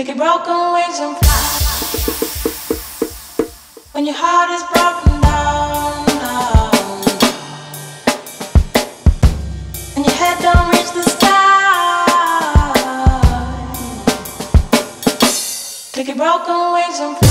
Take your broken wings and fly. When your heart is broken down, down. and your head don't reach the sky. Take your broken wings and fly.